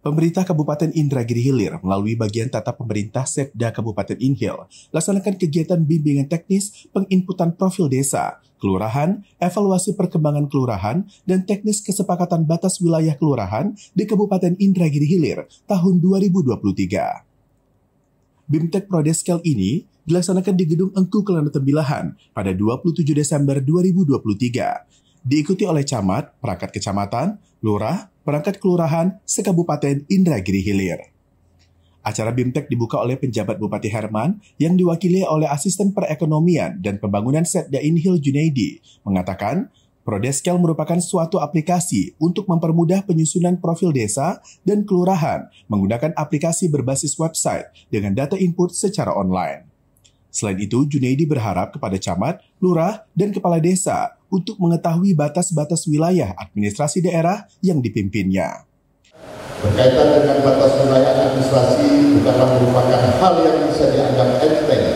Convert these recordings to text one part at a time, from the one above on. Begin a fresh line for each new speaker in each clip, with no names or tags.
Pemerintah Kabupaten Indragiri Hilir melalui bagian tata pemerintah Setda Kabupaten Inhil laksanakan kegiatan bimbingan teknis penginputan profil desa, kelurahan, evaluasi perkembangan kelurahan, dan teknis kesepakatan batas wilayah kelurahan di Kabupaten Indragiri Hilir tahun 2023. BIMTEK Prodeskel ini dilaksanakan di Gedung Engku Kelana Tembilahan pada 27 Desember 2023 diikuti oleh camat, perangkat kecamatan, lurah, perangkat kelurahan, sekabupaten Indragiri Hilir. Acara BIMTEK dibuka oleh penjabat Bupati Herman yang diwakili oleh Asisten Perekonomian dan Pembangunan Setda Inhil Junaidi, mengatakan Prodeskel merupakan suatu aplikasi untuk mempermudah penyusunan profil desa dan kelurahan menggunakan aplikasi berbasis website dengan data input secara online. Selain itu, Junaidi berharap kepada camat, lurah, dan kepala desa untuk mengetahui batas-batas wilayah administrasi daerah yang dipimpinnya.
Berkaitan dengan batas wilayah administrasi bukanlah merupakan hal yang bisa dianggap enteng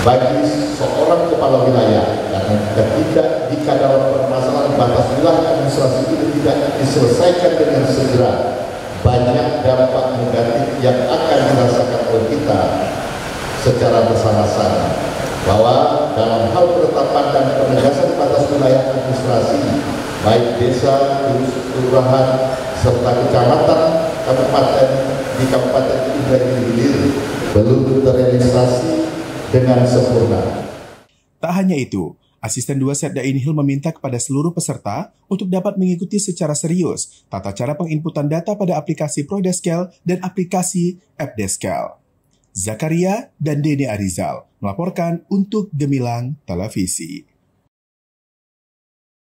bagi seorang kepala wilayah karena ketika jika dalam permasalahan batas wilayah administrasi itu tidak diselesaikan dengan segera banyak dampak negatif yang akan dirasakan oleh kita secara bersama-sama bahwa dalam hal penetapan dan penegasan batas wilayah administrasi baik desa, kelurahan, serta kecamatan, kabupaten di Kabupaten Indragiri Hilir belum terrealisasi dengan sempurna.
Tak hanya itu, Asisten 2 Setda Inhil meminta kepada seluruh peserta untuk dapat mengikuti secara serius tata cara penginputan data pada aplikasi ProDeskel dan aplikasi AppDeskel. Zakaria dan Dede Arizal melaporkan untuk Gemilang Televisi.